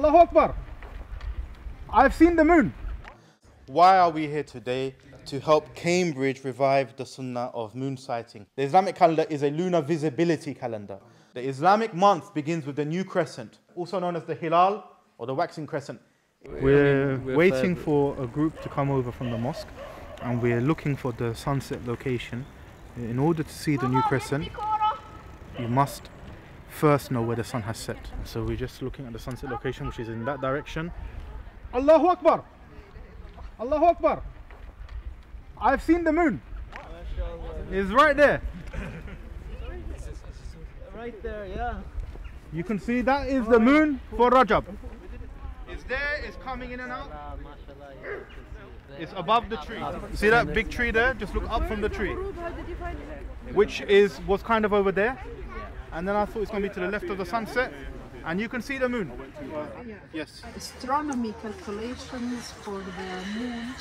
Allahu Akbar. I've seen the moon. Why are we here today? To help Cambridge revive the sunnah of moon sighting. The Islamic calendar is a lunar visibility calendar. The Islamic month begins with the new crescent, also known as the hilal or the waxing crescent. We're, we're waiting fed- for a group to come over from the mosque and we're looking for the sunset location. In order to see the new crescent, you must first know where the sun has set. So we're just looking at the sunset location, which is in that direction. Allahu Akbar! Allahu Akbar! I've seen the moon. It's right there. Right there, yeah. You can see that is the moon for Rajab. It's there, it's coming in and out. It's above the tree. See that big tree there? Just look up from the tree. Which is was kind of over there. And then I thought it's going to be to the left of the sunset. And you can see the moon. Yes. astronomy calculations for the moon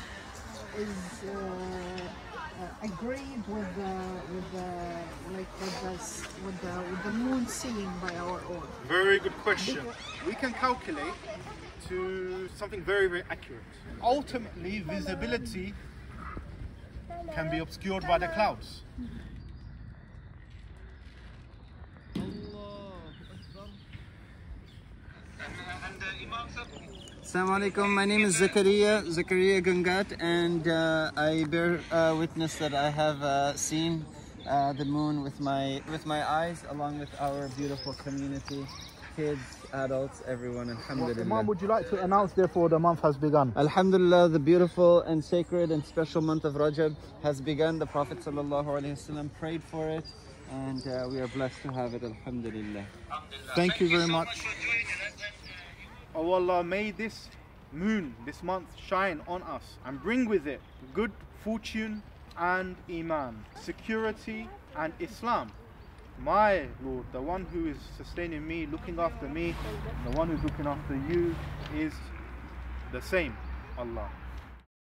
is uh, uh, agreed with the with the like with the with the with the moon seeing by our own. Very good question. We can calculate to something very, very accurate. Ultimately, visibility can be obscured by the clouds. Assalamu alaikum. My name is Zakaria, Zakaria Gangat, and uh, I bear uh, witness that I have uh, seen uh, the moon with my with my eyes, along with our beautiful community, kids, adults, everyone. Alhamdulillah. Imam, would you like to announce, therefore, the month has begun? Alhamdulillah, the beautiful and sacred and special month of Rajab has begun. The Prophet ﷺ prayed for it, and uh, we are blessed to have it. Alhamdulillah. Thank you very much. Oh Allah, may this moon, this month, shine on us and bring with it good fortune and Iman, security and Islam. My Lord, the one who is sustaining me, looking after me, the one who's looking after you is the same, Allah.